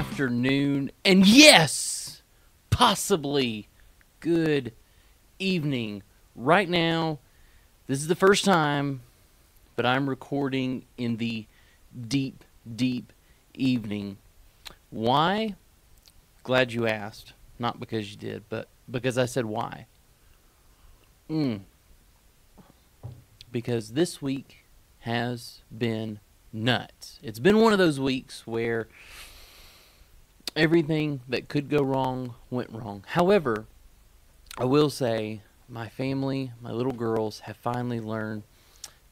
afternoon, and yes, possibly good evening. Right now, this is the first time, but I'm recording in the deep, deep evening. Why? Glad you asked. Not because you did, but because I said why. Mm. Because this week has been nuts. It's been one of those weeks where everything that could go wrong went wrong. However, I will say my family, my little girls, have finally learned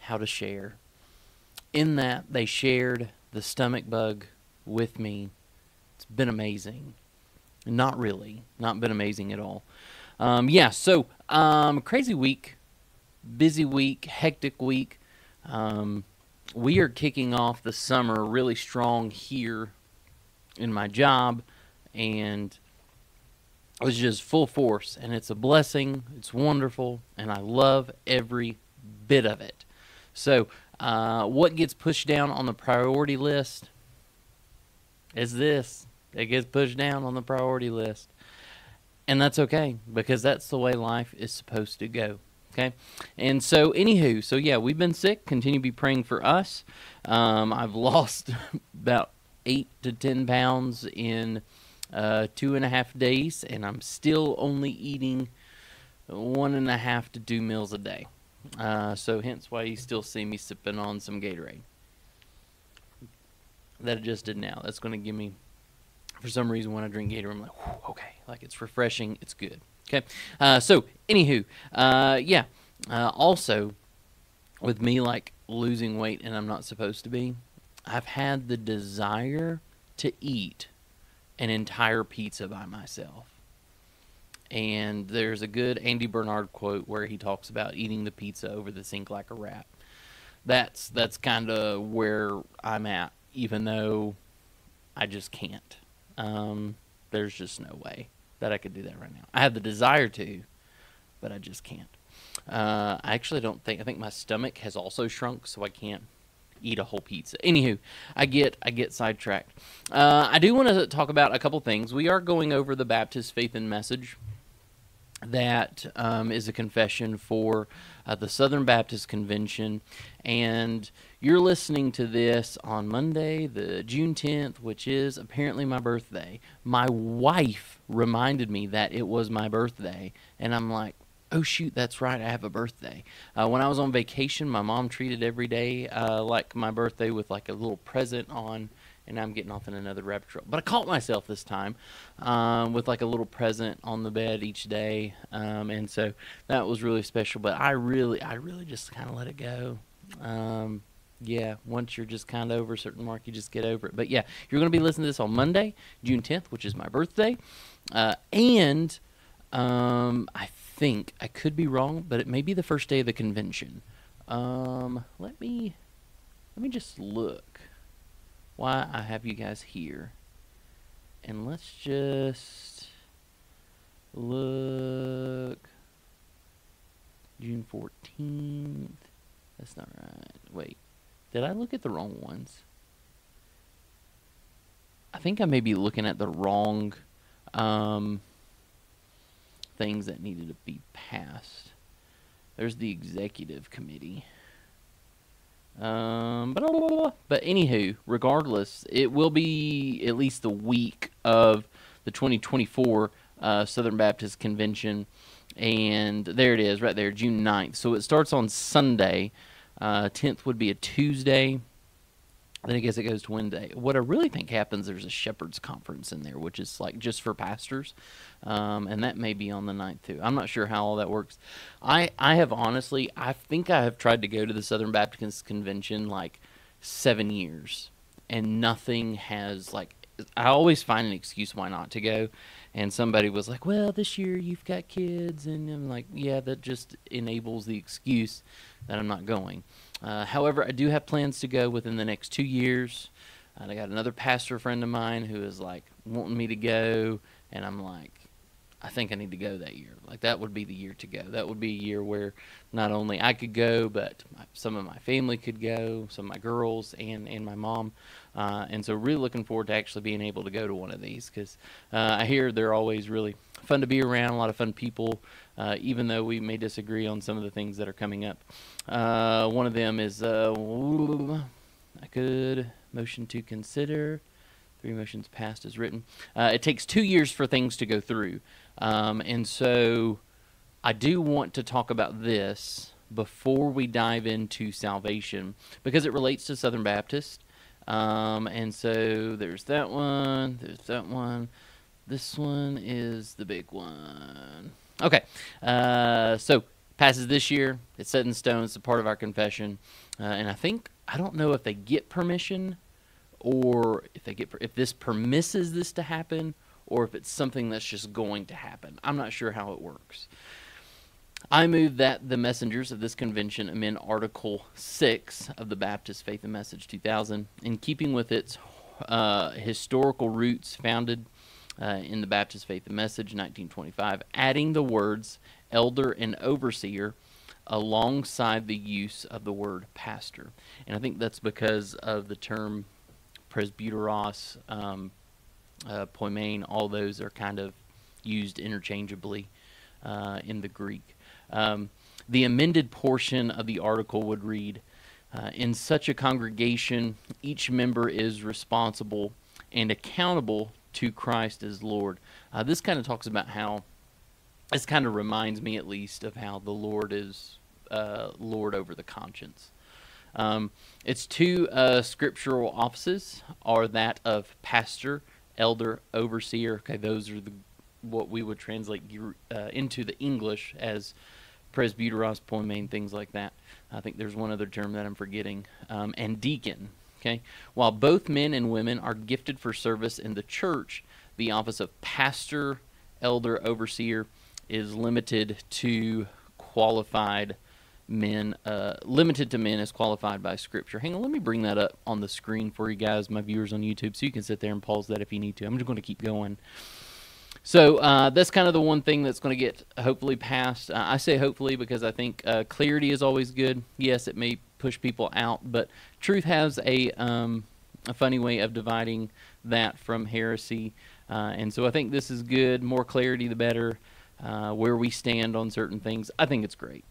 how to share. In that, they shared the stomach bug with me. It's been amazing. Not really. Not been amazing at all. Um, yeah, so um, crazy week, busy week, hectic week. Um, we are kicking off the summer really strong here in my job, and it was just full force. And it's a blessing. It's wonderful, and I love every bit of it. So, uh, what gets pushed down on the priority list is this. It gets pushed down on the priority list. And that's okay because that's the way life is supposed to go. Okay. And so, anywho, so yeah, we've been sick. Continue to be praying for us. Um, I've lost about eight to 10 pounds in uh, two and a half days, and I'm still only eating one and a half to two meals a day. Uh, so, hence why you still see me sipping on some Gatorade. That I just did now. That's going to give me, for some reason, when I drink Gatorade, I'm like, okay, like it's refreshing, it's good. Okay. Uh, so, anywho, uh, yeah. Uh, also, with me like losing weight and I'm not supposed to be, I've had the desire to eat an entire pizza by myself. And there's a good Andy Bernard quote where he talks about eating the pizza over the sink like a rat. That's that's kind of where I'm at, even though I just can't. Um, there's just no way that I could do that right now. I have the desire to, but I just can't. Uh, I actually don't think. I think my stomach has also shrunk, so I can't eat a whole pizza. Anywho, I get I get sidetracked. Uh, I do want to talk about a couple things. We are going over the Baptist Faith and Message. That um, is a confession for uh, the Southern Baptist Convention, and you're listening to this on Monday, the June 10th, which is apparently my birthday. My wife reminded me that it was my birthday, and I'm like, oh shoot, that's right, I have a birthday. Uh, when I was on vacation, my mom treated every day uh, like my birthday with like a little present on, and I'm getting off in another rabbit trail. But I caught myself this time um, with like a little present on the bed each day, um, and so that was really special. But I really, I really just kind of let it go. Um, yeah, once you're just kind of over a certain mark, you just get over it. But yeah, you're going to be listening to this on Monday, June 10th, which is my birthday, uh, and um, I think I could be wrong, but it may be the first day of the convention. Um, let me let me just look why I have you guys here, and let's just look. June fourteenth. That's not right. Wait, did I look at the wrong ones? I think I may be looking at the wrong. Um, things that needed to be passed. There's the executive committee. Um, blah, blah, blah, but anywho, regardless, it will be at least the week of the 2024 uh, Southern Baptist Convention. And there it is, right there, June 9th. So it starts on Sunday. Uh, 10th would be a Tuesday. Then I guess it goes to Wednesday. What I really think happens, there's a shepherds conference in there, which is like just for pastors, um, and that may be on the 9th too. I'm not sure how all that works. I I have honestly, I think I have tried to go to the Southern Baptist Convention like seven years, and nothing has like. I always find an excuse why not to go, and somebody was like, "Well, this year you've got kids," and I'm like, "Yeah, that just enables the excuse that I'm not going." Uh, however, I do have plans to go within the next two years. And I got another pastor friend of mine who is like wanting me to go, and I'm like, I think I need to go that year. Like that would be the year to go. That would be a year where not only I could go, but my, some of my family could go, some of my girls and and my mom. Uh, and so really looking forward to actually being able to go to one of these because uh, I hear they're always really fun to be around, a lot of fun people, uh, even though we may disagree on some of the things that are coming up. Uh, one of them is uh, I could motion to consider. Three motions passed as written. Uh, it takes two years for things to go through. Um, and so I do want to talk about this before we dive into salvation because it relates to Southern Baptist. Um, and so there's that one, there's that one. This one is the big one. Okay. Uh, so passes this year. It's set in stone. It's a part of our confession. Uh, and I think, I don't know if they get permission or if they get if this permisses this to happen or if it's something that's just going to happen. I'm not sure how it works. I move that the messengers of this convention amend Article 6 of the Baptist Faith and Message 2000 in keeping with its uh, historical roots founded uh, in the Baptist Faith and Message 1925, adding the words elder and overseer alongside the use of the word pastor. And I think that's because of the term presbyteros, um, uh, poimen, all those are kind of used interchangeably uh, in the Greek. Um, the amended portion of the article would read uh, In such a congregation, each member is responsible and accountable to Christ as Lord. Uh, this kind of talks about how, this kind of reminds me at least of how the Lord is uh, Lord over the conscience. Um, its two uh, scriptural offices are that of pastor, elder, overseer. Okay, those are the what we would translate uh, into the English as presbyteros, poimen, things like that. I think there's one other term that I'm forgetting, um, and deacon. Okay, while both men and women are gifted for service in the church, the office of pastor, elder, overseer is limited to qualified men, uh, limited to men as qualified by Scripture. Hang on, let me bring that up on the screen for you guys, my viewers on YouTube, so you can sit there and pause that if you need to. I'm just going to keep going. So uh, that's kind of the one thing that's going to get hopefully passed. Uh, I say hopefully because I think uh, clarity is always good. Yes, it may push people out, but truth has a um, a funny way of dividing that from heresy. Uh, and so I think this is good. More clarity, the better. Uh, where we stand on certain things, I think it's great.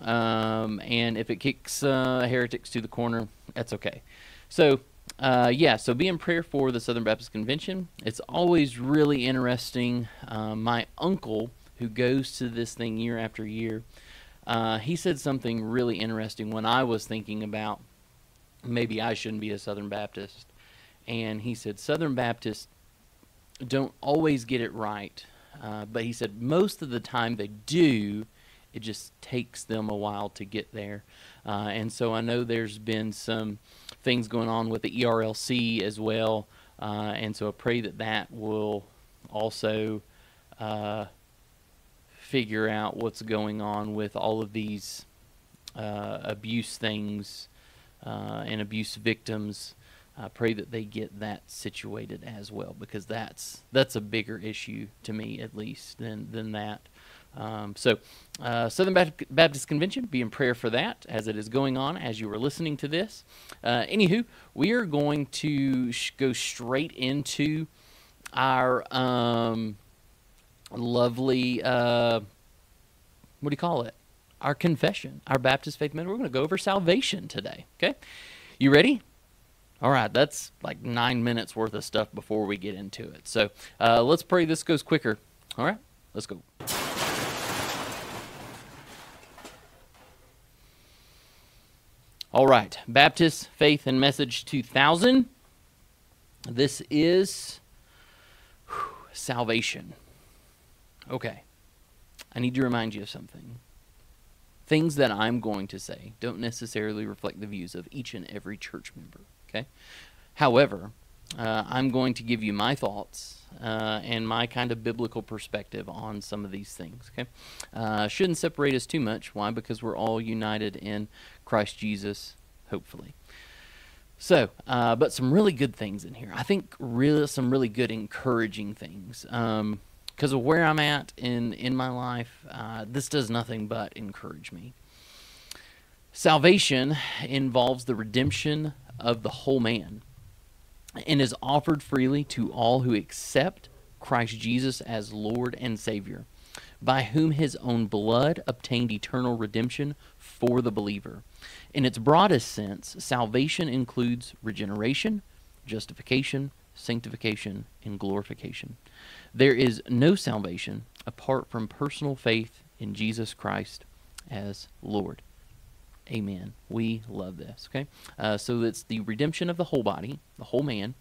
Um, and if it kicks uh, heretics to the corner, that's okay. So, uh, yeah, so be in prayer for the Southern Baptist Convention. It's always really interesting. Uh, my uncle, who goes to this thing year after year, uh, he said something really interesting when I was thinking about maybe I shouldn't be a Southern Baptist. And he said, Southern Baptists don't always get it right. Uh, but he said most of the time they do it just takes them a while to get there. Uh, and so I know there's been some things going on with the ERLC as well. Uh, and so I pray that that will also uh, figure out what's going on with all of these uh, abuse things uh, and abuse victims. I pray that they get that situated as well because that's that's a bigger issue to me at least than than that. Um, so, uh, Southern Baptist Convention, be in prayer for that as it is going on as you are listening to this. Uh, anywho, we are going to sh- go straight into our um, lovely, uh, what do you call it? Our confession, our Baptist faith men. We're going to go over salvation today. Okay, you ready? All right, that's like nine minutes worth of stuff before we get into it. So uh, let's pray this goes quicker. All right, let's go. All right, Baptist Faith and Message 2000. This is whew, salvation. Okay, I need to remind you of something. Things that I'm going to say don't necessarily reflect the views of each and every church member. Okay, however, uh, I'm going to give you my thoughts uh, and my kind of biblical perspective on some of these things. Okay, uh, shouldn't separate us too much. Why? Because we're all united in Christ Jesus, hopefully. So, uh, but some really good things in here. I think really some really good encouraging things. Um, because of where I'm at in in my life, uh, this does nothing but encourage me. Salvation involves the redemption of the whole man and is offered freely to all who accept Christ Jesus as Lord and Savior, by whom his own blood obtained eternal redemption for the believer. In its broadest sense, salvation includes regeneration, justification, sanctification, and glorification. There is no salvation apart from personal faith in Jesus Christ as Lord. Amen. We love this. Okay, uh, so it's the redemption of the whole body, the whole man,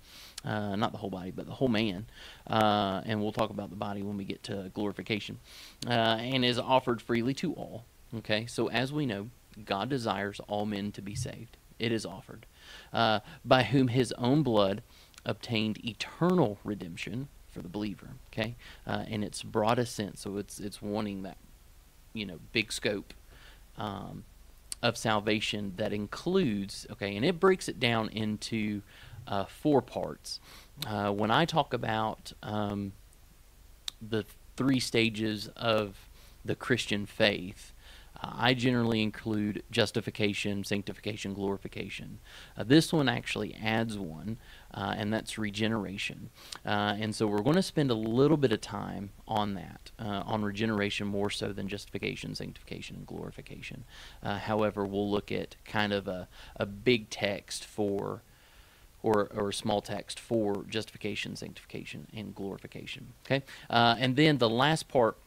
uh, not the whole body, but the whole man. Uh, and we'll talk about the body when we get to glorification. Uh, and is offered freely to all. Okay, so as we know, God desires all men to be saved. It is offered, uh, by whom His own blood obtained eternal redemption for the believer. Okay, uh, in its broadest sense. So it's it's wanting that, you know, big scope. Um, of salvation that includes okay and it breaks it down into uh, four parts. Uh, when i talk about um, the three stages of the christian faith I generally include justification, sanctification, glorification. Uh, this one actually adds one, uh, and that's regeneration. Uh, and so we're going to spend a little bit of time on that, uh, on regeneration more so than justification, sanctification, and glorification. Uh, however, we'll look at kind of a, a big text for. Or, or a small text for justification, sanctification, and glorification. Okay, and then the last part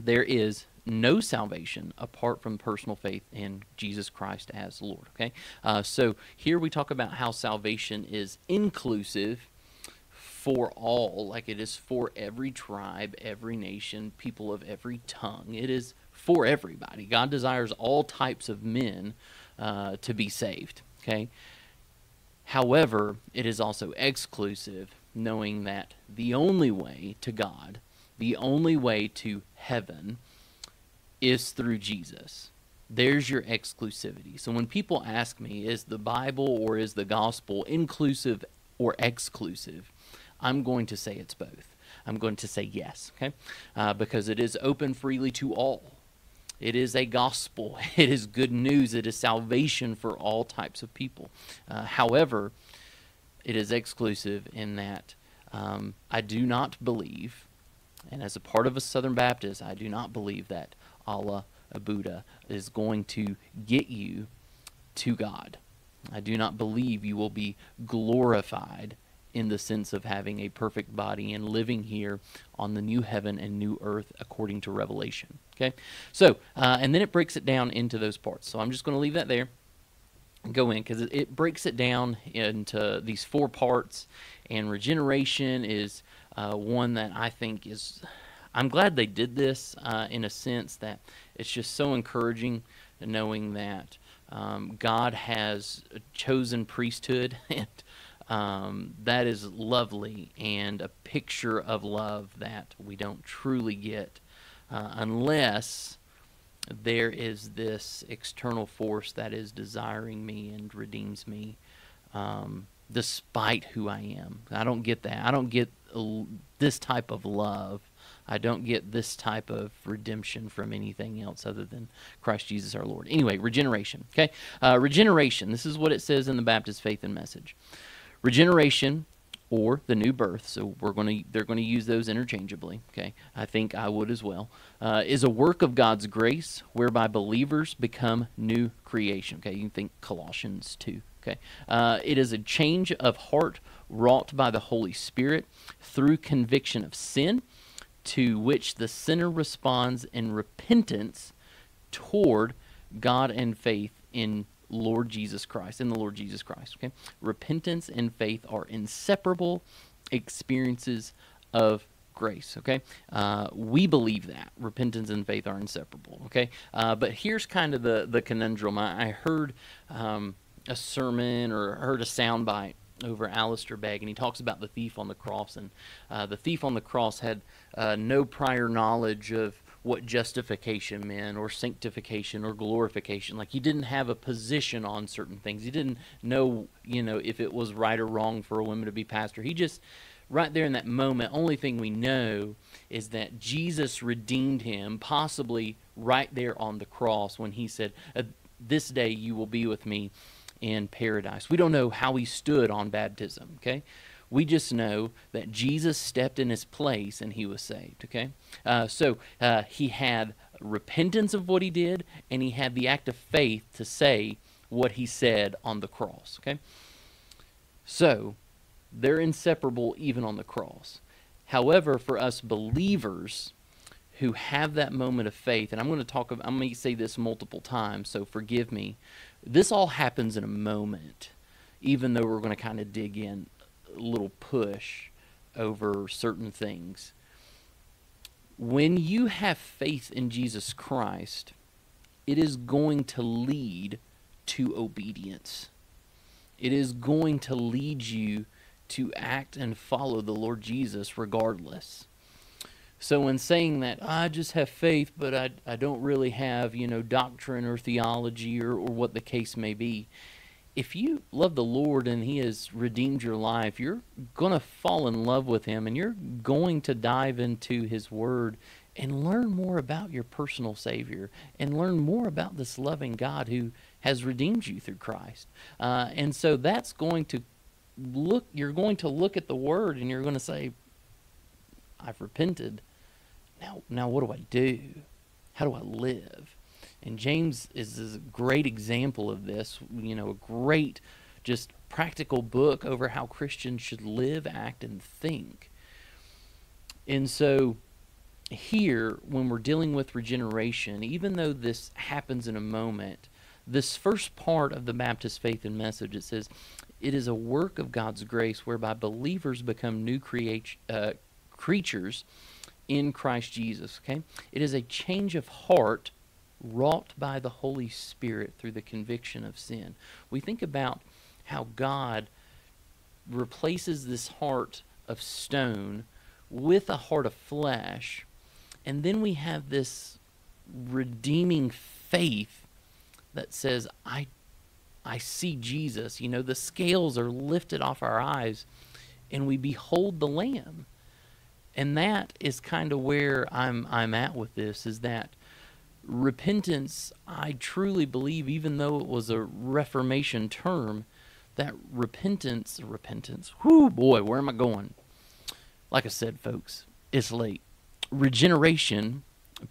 there is no salvation apart from personal faith in Jesus Christ as Lord. Okay, uh, so here we talk about how salvation is inclusive for all, like it is for every tribe, every nation, people of every tongue. It is for everybody. God desires all types of men uh, to be saved. Okay. However, it is also exclusive, knowing that the only way to God, the only way to heaven, is through Jesus. There's your exclusivity. So when people ask me, is the Bible or is the gospel inclusive or exclusive? I'm going to say it's both. I'm going to say yes, okay? Uh, because it is open freely to all. It is a gospel. It is good news. It is salvation for all types of people. Uh, however, it is exclusive in that um, I do not believe, and as a part of a Southern Baptist, I do not believe that Allah, a Buddha, is going to get you to God. I do not believe you will be glorified in the sense of having a perfect body and living here on the new heaven and new earth according to Revelation. Okay? So, uh, and then it breaks it down into those parts. So I'm just going to leave that there and go in because it, it, breaks it down into these four parts. And regeneration is uh, one that I think is I'm glad they did this uh, in a sense that it's just so encouraging knowing that um, God has chosen priesthood, and um, that is lovely and a picture of love that we don't truly get uh, unless there is this external force that is desiring me and redeems me um, despite who I am. I don't get that. I don't get this type of love I don't get this type of redemption from anything else other than Christ Jesus our Lord. Anyway, regeneration. Okay, uh, regeneration. This is what it says in the Baptist Faith and Message. Regeneration or the new birth. So we're going to they're going to use those interchangeably. Okay, I think I would as well. Uh, is a work of God's grace whereby believers become new creation. Okay, you can think Colossians two. Okay, uh, it is a change of heart wrought by the Holy Spirit through conviction of sin to which the sinner responds in repentance toward God and faith in Lord Jesus Christ, in the Lord Jesus Christ. Okay? Repentance and faith are inseparable experiences of grace. Okay? Uh, we believe that. Repentance and faith are inseparable. Okay? Uh, but here's kind of the, the conundrum. I, I heard um, a sermon or heard a soundbite over Alistair Begg, and he talks about the thief on the cross. And uh, the thief on the cross had uh, no prior knowledge of what justification meant, or sanctification, or glorification. Like he didn't have a position on certain things. He didn't know, you know, if it was right or wrong for a woman to be pastor. He just right there in that moment, only thing we know is that Jesus redeemed him, possibly right there on the cross when he said, uh, This day you will be with me in paradise. We don't know how he stood on baptism, okay? We just know that Jesus stepped in his place and he was saved, okay? Uh, so uh, he had repentance of what he did and he had the act of faith to say what he said on the cross, okay? So they're inseparable even on the cross. However, for us believers who have that moment of faith, and I'm going to talk, I'm going to say this multiple times, so forgive me. This all happens in a moment, even though we're going to kind of dig in a little push over certain things. When you have faith in Jesus Christ, it is going to lead to obedience. It is going to lead you to act and follow the Lord Jesus regardless. So, in saying that, I just have faith, but I, I don't really have, you know, doctrine or theology or, or what the case may be, if you love the Lord and He has redeemed your life, you're going to fall in love with Him and you're going to dive into His Word and learn more about your personal Savior and learn more about this loving God who has redeemed you through Christ. Uh, and so that's going to look you're going to look at the word and you're going to say I've repented. Now now what do I do? How do I live? And James is, a great example of this, you know, a great just practical book over how Christians should live, act and think. And so here when we're dealing with regeneration, even though this happens in a moment, this first part of the Baptist faith and message it says it is a work of God's grace whereby believers become new uh, creatures in Christ Jesus. Okay? It is a change of heart wrought by the Holy Spirit through the conviction of sin. We think about how God replaces this heart of stone with a heart of flesh, and then we have this redeeming faith that says, I I see Jesus. You know, the scales are lifted off our eyes and we behold the Lamb. And that is kind of where I'm I'm at with this is that repentance, I truly believe, even though it was a Reformation term, that repentance, repentance, whoo boy, where am I going? Like I said, folks, it's late. Regeneration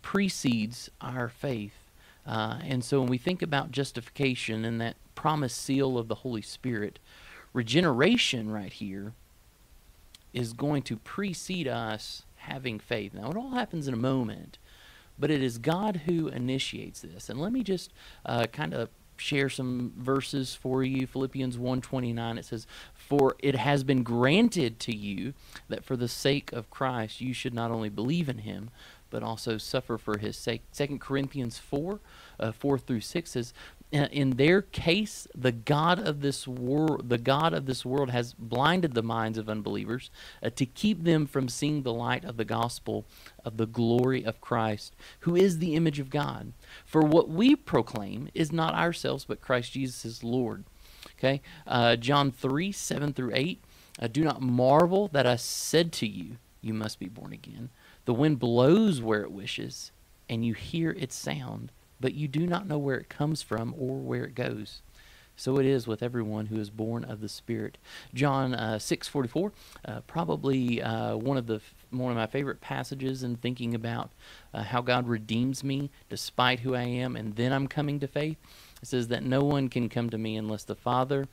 precedes our faith. Uh, and so when we think about justification and that promised seal of the Holy Spirit, regeneration right here is going to precede us having faith. Now, it all happens in a moment, but it is God who initiates this. And let me just uh, kind of share some verses for you. Philippians 1:29 it says, "For it has been granted to you that for the sake of Christ you should not only believe in him, but also suffer for his sake." 2 Corinthians 4 uh, 4 through 6 says, in their case, the God of this world, the God of this world, has blinded the minds of unbelievers uh, to keep them from seeing the light of the gospel of the glory of Christ, who is the image of God. For what we proclaim is not ourselves, but Christ Jesus is Lord. Okay, uh, John three seven through eight. Uh, Do not marvel that I said to you, you must be born again. The wind blows where it wishes, and you hear its sound but you do not know where it comes from or where it goes. So it is with everyone who is born of the Spirit. John uh, six forty four, uh, probably uh, one of the one of my favorite passages in thinking about uh, how God redeems me despite who I am, and then I'm coming to faith. It says that no one can come to me unless the Father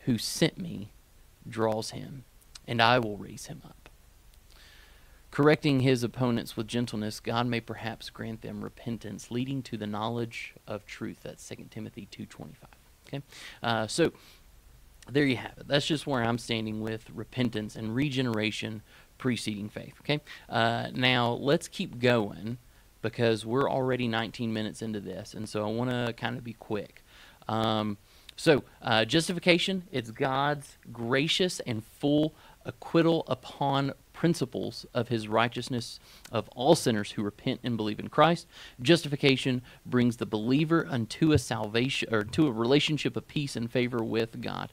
who sent me draws him, and I will raise him up. Correcting his opponents with gentleness, God may perhaps grant them repentance, leading to the knowledge of truth. That's 2 Timothy 2.25. Okay? Uh, so, there you have it. That's just where I'm standing with repentance and regeneration preceding faith. Okay? Uh, now, let's keep going because we're already 19 minutes into this, and so I want to kind of be quick. Um, so, uh, justification, it's God's gracious and full acquittal upon principles of his righteousness of all sinners who repent and believe in Christ. Justification brings the believer unto a salvation or to a relationship of peace and favor with God.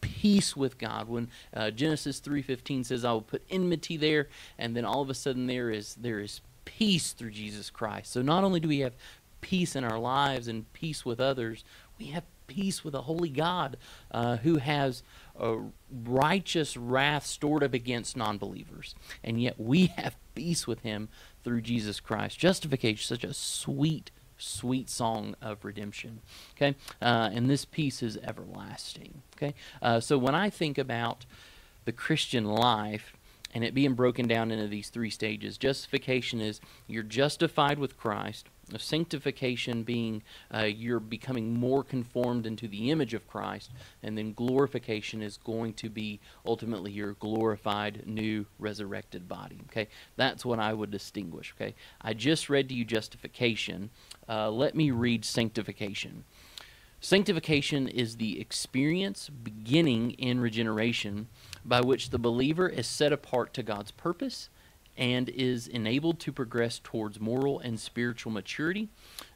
peace with God. When uh, Genesis 3:15 says, "I will put enmity there," and then all of a sudden there is there is peace through Jesus Christ. So not only do we have peace in our lives and peace with others, we have peace with a holy God uh, who has a righteous wrath stored up against non-believers, and yet we have peace with Him through Jesus Christ. Justification, such a sweet sweet song of redemption. Okay, uh, and this peace is everlasting. Okay, uh, so when I think about the Christian life and it being broken down into these three stages, justification is you're justified with Christ sanctification being uh, you're becoming more conformed into the image of Christ, and then glorification is going to be ultimately your glorified, new, resurrected body. Okay, that's what I would distinguish. Okay, I just read to you justification. Uh, let me read sanctification. Sanctification is the experience beginning in regeneration by which the believer is set apart to God's purpose and is enabled to progress towards moral and spiritual maturity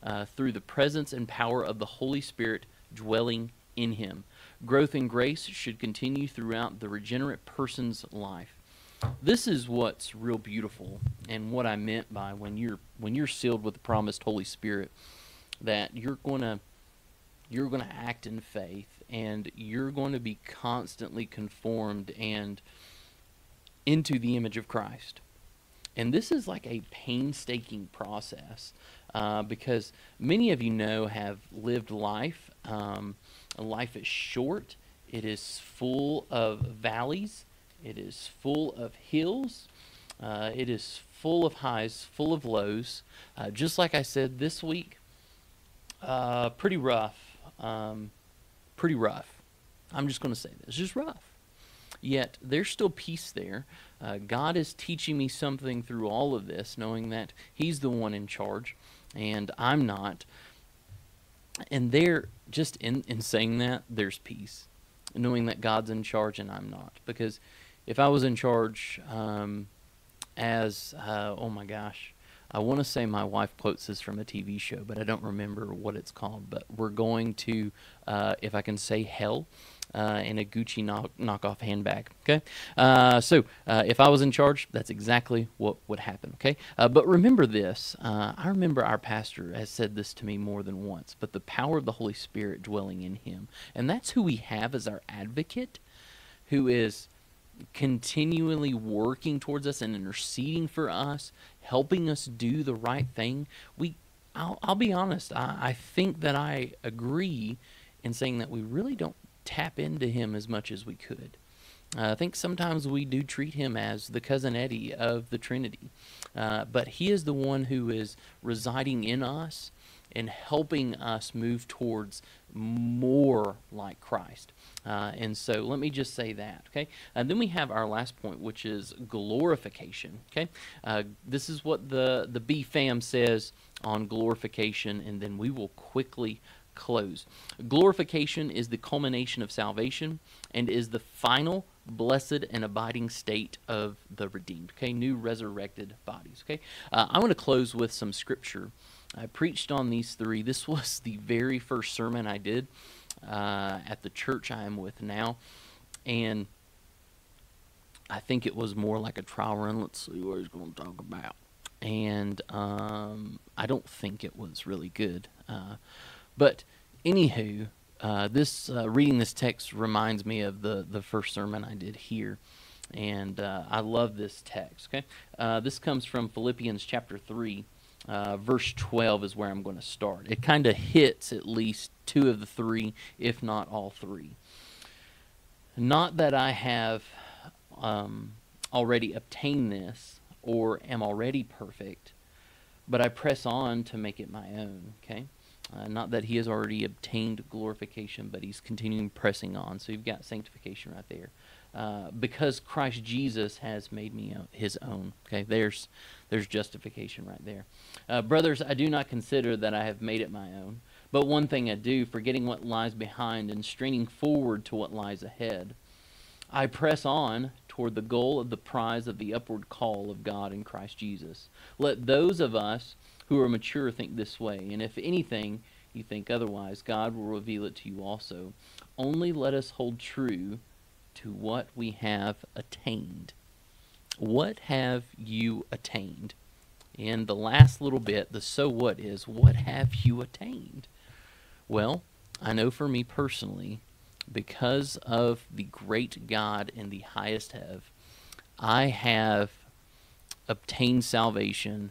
uh, through the presence and power of the Holy Spirit dwelling in him. Growth in grace should continue throughout the regenerate person's life. This is what's real beautiful and what I meant by when you're when you're sealed with the promised Holy Spirit that you're going to you're going to act in faith and you're going to be constantly conformed and into the image of Christ. And this is like a painstaking process uh, because many of you know have lived life. Um, life is short, it is full of valleys, it is full of hills, uh, it is full of highs, full of lows. Uh, just like I said this week, uh, pretty rough. Um, pretty rough. I'm just going to say this, just rough. Yet there's still peace there. Uh, God is teaching me something through all of this, knowing that He's the one in charge and I'm not. And there, just in, in saying that, there's peace, knowing that God's in charge and I'm not. Because if I was in charge um, as, uh, oh my gosh, I want to say my wife quotes this from a TV show, but I don't remember what it's called. But we're going to, uh, if I can say hell, uh, in a Gucci knock, knockoff handbag. Okay, uh, so uh, if I was in charge, that's exactly what would happen. Okay, uh, but remember this. Uh, I remember our pastor has said this to me more than once. But the power of the Holy Spirit dwelling in him, and that's who we have as our advocate, who is continually working towards us and interceding for us, helping us do the right thing. We, I'll, I'll be honest. I, I think that I agree in saying that we really don't tap into him as much as we could. Uh, I think sometimes we do treat him as the cousin Eddie of the Trinity, uh, but he is the one who is residing in us and helping us move towards more like Christ. Uh, and so let me just say that, okay? And then we have our last point, which is glorification, okay? Uh, this is what the, the B fam says on glorification, and then we will quickly close. Glorification is the culmination of salvation and is the final blessed and abiding state of the redeemed. Okay, new resurrected bodies. Okay, uh, I want to close with some scripture. I preached on these three. This was the very first sermon I did uh, at the church I am with now, and I think it was more like a trial run. Let's see what he's going to talk about. And um, I don't think it was really good. Uh, but anywho, uh, this uh, reading this text reminds me of the the first sermon I did here, and uh, I love this text. Okay, uh, this comes from Philippians chapter three, uh, verse twelve is where I'm going to start. It kind of hits at least two of the three, if not all three. Not that I have um, already obtained this or am already perfect, but I press on to make it my own. Okay. Uh, not that he has already obtained glorification, but he's continuing pressing on. So you've got sanctification right there. Uh, because Christ Jesus has made me his own. Okay, there's there's justification right there. Uh, brothers, I do not consider that I have made it my own, but one thing I do, forgetting what lies behind and straining forward to what lies ahead. I press on toward the goal of the prize of the upward call of God in Christ Jesus. Let those of us who are mature think this way, and if anything, you think otherwise, God will reveal it to you also. Only let us hold true to what we have attained. What have you attained? And the last little bit, the so what is, what have you attained? Well, I know for me personally, because of the great God in the highest have, I have obtained salvation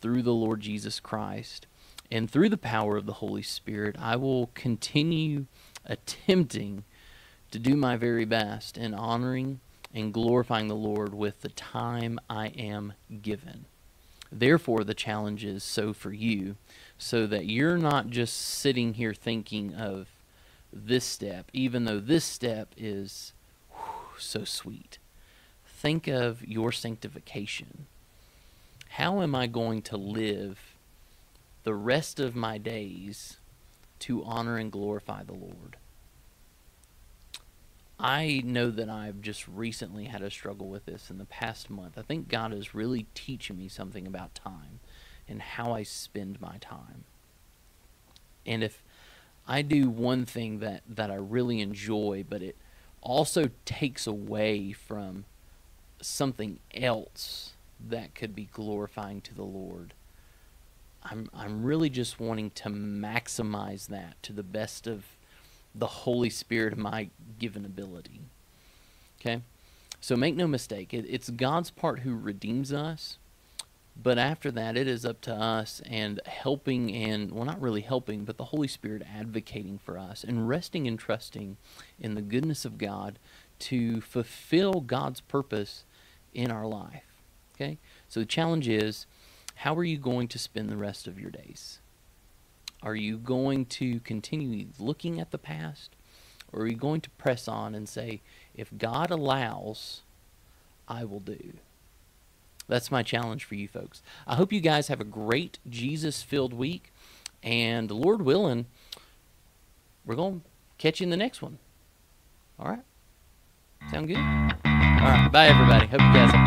through the Lord Jesus Christ. And through the power of the Holy Spirit, I will continue attempting to do my very best in honoring and glorifying the Lord with the time I am given. Therefore, the challenge is so for you, so that you're not just sitting here thinking of this step, even though this step is whew, so sweet. Think of your sanctification. How am I going to live the rest of my days to honor and glorify the Lord? I know that I've just recently had a struggle with this in the past month. I think God is really teaching me something about time and how I spend my time. And if I do one thing that, that I really enjoy, but it also takes away from something else that could be glorifying to the Lord. I'm I'm really just wanting to maximize that to the best of the Holy Spirit of my given ability. Okay? So make no mistake, it, it's God's part who redeems us, but after that, it is up to us and helping and, well, not really helping, but the Holy Spirit advocating for us and resting and trusting in the goodness of God to fulfill God's purpose in our life. Okay? So the challenge is how are you going to spend the rest of your days? Are you going to continue looking at the past? Or are you going to press on and say, if God allows, I will do? That's my challenge for you folks. I hope you guys have a great Jesus filled week. And the Lord willing, we're going to catch you in the next one. All right? Sound good? All right. Bye, everybody. Hope you guys have